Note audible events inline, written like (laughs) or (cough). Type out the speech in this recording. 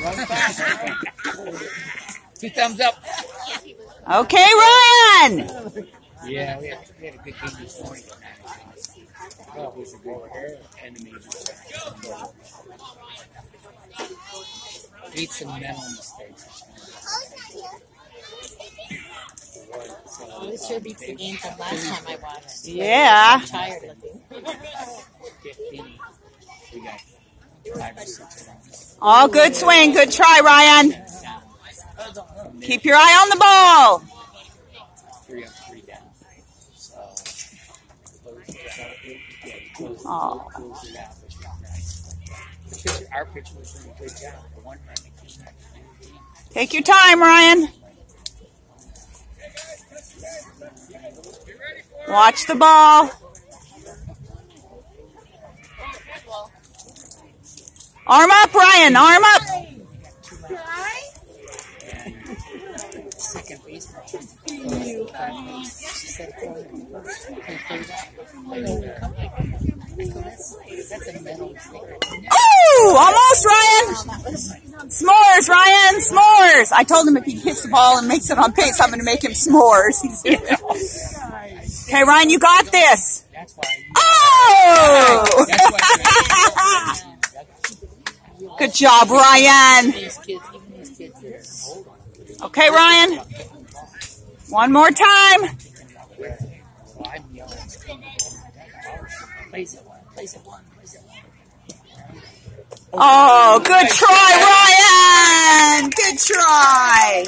Two thumbs up. Okay, Ryan. Yeah, we had, we had a good game this morning. It was a good enemy. Made some mental mistakes. This sure beats the game from last time I watched. Yeah. I'm tired looking. 15. We got five or six runs. All good swing. Good try, Ryan. Keep your eye on the ball. Three up, three down. So, close it out. Yeah, close, Aw. close it out, which was nice. The pitcher, our pitcher was doing a good job. The one run that came out. Take your time, Ryan. Watch the ball. Arm up, Ryan. Arm up. Second baseman. That's a mental mistake. Ooh, almost, Ryan. S'mores, Ryan. S'mores. I told him if he hits the ball and makes it on pace, I'm going to make him s'mores. (laughs) He's, you know. Okay, Ryan, you got this. Oh! Good job, Ryan. Okay, Ryan. One more time. Oh, good try, Ryan. Good try.